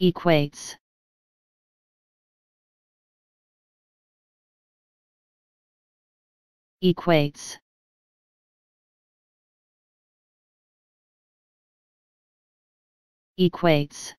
equates. Equates. Equates.